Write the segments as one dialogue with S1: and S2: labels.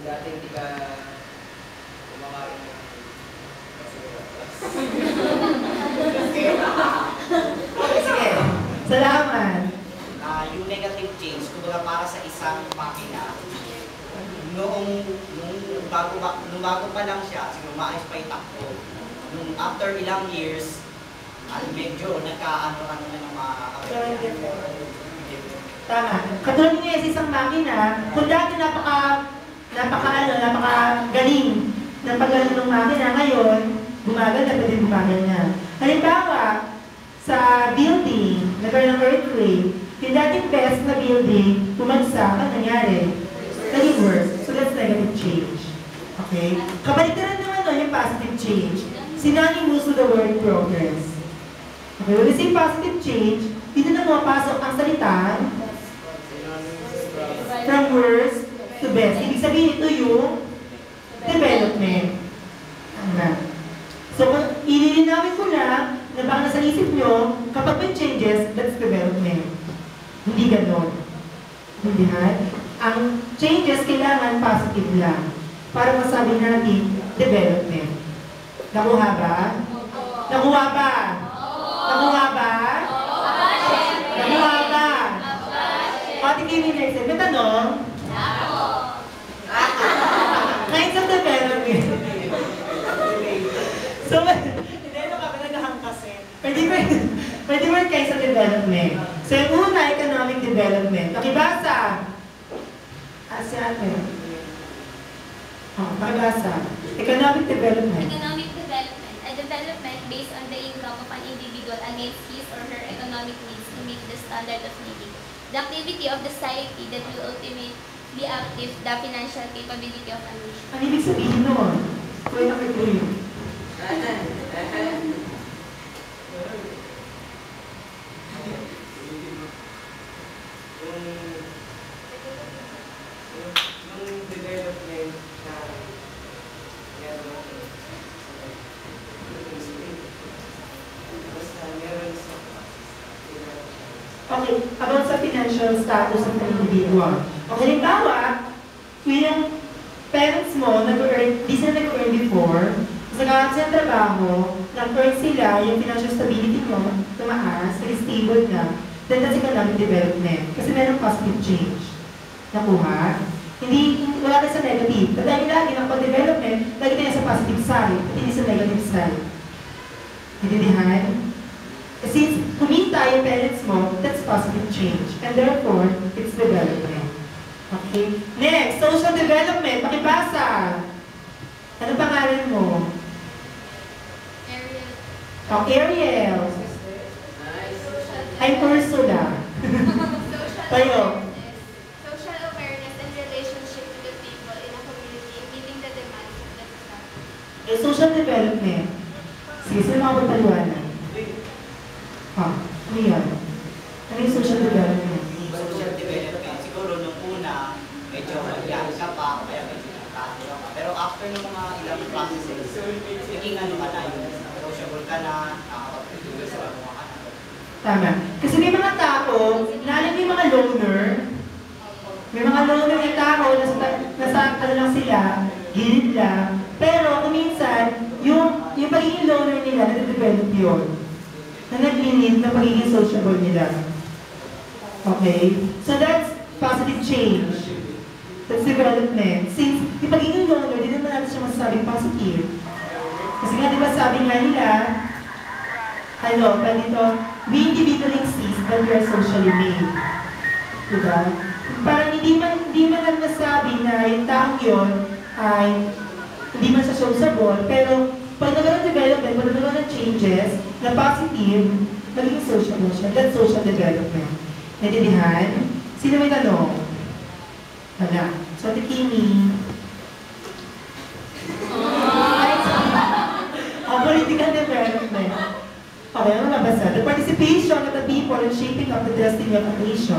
S1: Kung dati hindi ka kumakain ng basura.
S2: Sige. Salamat.
S3: Ah, yung negative change, kumbaga para sa isang makina, noong, nung bago, nung bago pa lang siya, siguro maayos pa yung takbo. Nung after ilang years, ano, medyo nagkaano-ano na ng mga
S2: Tama. Katulad niya sa isang makina, kung dati napaka, napaka ano, napaka galing ng paggaling ng makina, ngayon, gumagal na pwede gumagal na. Halimbawa, sa building, nagkaroon ng earthquake, yung dating best na building, bumagsak, ano nangyari? Naging worse. So that's negative change. Okay? Kabaliktaran naman nun yung positive change. Synonymous to the word progress. Okay, when we say positive change, dito na pumapasok ang salitang to best. Ibig sabihin ito yung development. Tama. So, kung ililinawin ko lang na baka nasa isip nyo, kapag may changes, that's development. Hindi ganon. Hindi ha? Ang changes kailangan positive lang para masabi natin development. Nakuha ba? Nakuha ba? Nakuha ba? Nakuha ba? Ate Kimi next, may tanong? Kinds of development. so, hindi ano ka, pinagahang kasi. Pwede ba, pwede ba yung kinds of development? So, yung una, economic development. Nakibasa? Ah, si ate. Oh, pakibasa. Economic development.
S4: Economic development, a development based on the income of an individual against his or her economic needs to meet the standard of living. The activity of the society that will ultimately active the financial capability of a nation.
S2: Ano ibig sabihin nun? Pwede na kayo yun.
S1: Yung, yung, yung development na meron basta meron sa
S2: Okay, about sa financial status ng individual. Okay, halimbawa, kung yung parents mo nag-earn, di sila nag-earn before, sa kakat sa trabaho, nag-earn sila, yung financial stability mo, tumaas, very stable na, then that's economic development. Kasi meron positive change. Nakuha? Hindi, wala ka sa negative. Kasi dahil lagi ng development lagi tayo sa positive side, hindi sa negative side. Intindihan? Since kumita yung parents mo, positive change. And therefore, it's development. Okay? Next, social development. Pakibasa. Ano pangalan mo?
S4: Area,
S2: Oh, Ariel. Ay, Ursula.
S4: social
S2: Tayo.
S4: social awareness and relationship to the people in a community meeting the demands of the society.
S2: Eh, social development. Sige, sino mga pagpaliwanag? Ah, ano yan? Ano yung social development?
S3: social development. Siguro nung una, medyo yan ka pa, kaya medyo natato ka pa. Pero after ng mga ilang processes, naging ano ka na, yung sociable ka na, nakakapagpituloy sa mga ka.
S2: Tama. Kasi may mga tao, lalo may mga loner, may mga loner yung tao, nasa, nasa ano lang sila, gilid lang. Pero kung minsan, yung, yung pagiging loner nila, nade-develop yun. Na nag-limit na pagiging sociable nila. Okay? So that's positive change. That's development. Since yung pagiging loner, di naman natin siya masasabing positive. Kasi nga, di ba sabi nga nila, ano, pa dito, we individually exist, but we are socially made. Diba? Parang hindi man, hindi man lang nasabi na yung taong yun ay hindi man siya sociable, pero pag nagkaroon development, pag nagkaroon ng changes na positive, magiging sociable siya. That's social development. Naintindihan? Sino may tanong? Wala. So, Ate Kimi. Ang political development. Okay, ano nabasa? The participation of the people in shaping of the destiny of a nation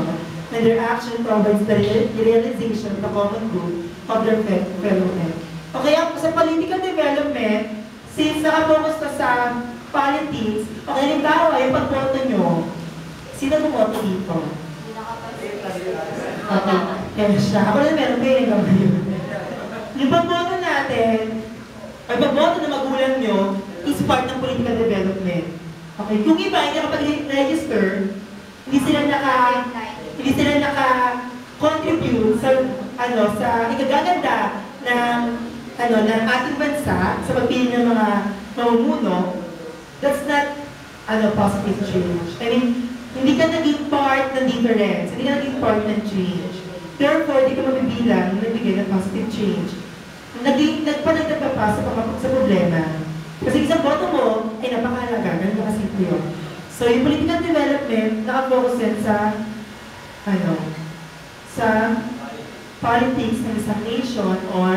S2: and their action towards the real- the realization of the common good of their fe- fellow men. Okay, sa political development, since nakafocus ka sa politics, okay, nyo, sino bumoto dito? Okay, kaya siya. Ako na meron kayo, ikaw na yun. yung pagboto natin, ay pagboto ng magulang nyo, is part ng political development. Okay, kung iba hindi nakapag-register, hindi sila naka, hindi sila naka-contribute sa, ano, sa ikagaganda ng, ano, ng ating bansa, sa pagpili ng mga mamumuno, that's not, ano, positive change. I mean, hindi ka naging part ng difference, hindi ka naging part ng change. Therefore, hindi ka mabibilang na nagbigay ng positive change. Naging, nagpanagdag ka pa sa, pang- sa problema. Kasi isang boto mo ay napakahalaga, ganun na kasi yun. So, yung political development, nakafocus din sa, ano, sa politics ng isang nation or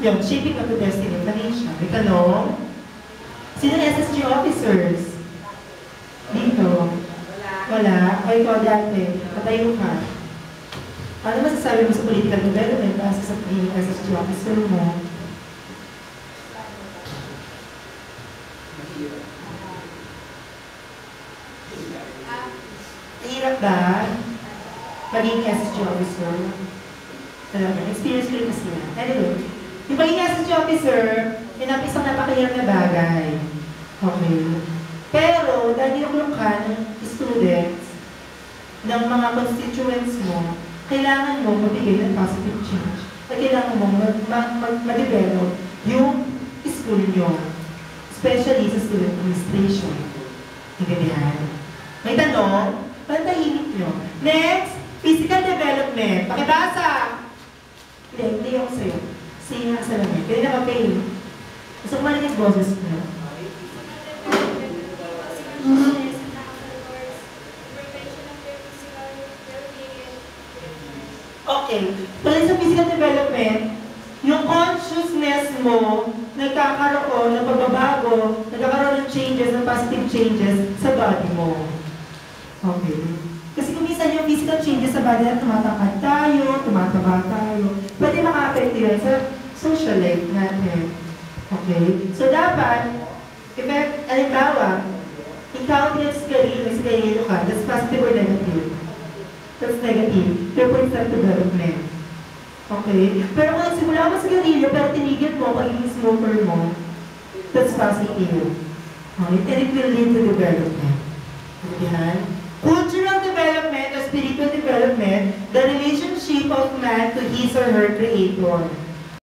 S2: yung shaping of the destiny of the nation. May tanong, sino SSG officers? Dito. Wala. O ikaw dati. Patayo ka. Ano masasabi mo sa political development base sa pagiging SSG officer mo? Hirap ba? Maging SSG officer? Talaga, experience ko rin kasi yan. Anyway, yung pagiging SSG officer, yun ang isang napakahirap na bagay. Okay. Pero, yung ka ng students, ng mga constituents mo, kailangan mo mabigay ng positive change. At kailangan mo mag- mag- mag- yung school nyo. Especially sa student administration. Naintindihan? May tanong? Pantahimik nyo. Next, physical development. Pakibasa! Hindi, hindi ako sa'yo. Nga sa lamig. Kaya nakapay. Gusto ko marinig boses nyo. Okay. Pala sa physical development, yung consciousness mo nagkakaroon ng pagbabago, nagkakaroon ng changes, ng positive changes sa body mo. Okay. Kasi kung minsan yung physical changes sa body na tumatangkad tayo, tumataba tayo, pwede maka-affect yun sa social life natin. Okay? So dapat, if, alimbawa, ikaw sigarilyo, sigarilyo ka, that's positive or negative? That's negative. Therefore, it's not development. Okay? Pero kung nagsimula mo sa garilyo, pero tinigil mo, pagiging smoker mo, that's positive. Okay? And it will lead to development. Yan. Cultural development or spiritual development, the relationship of man to his or her creator.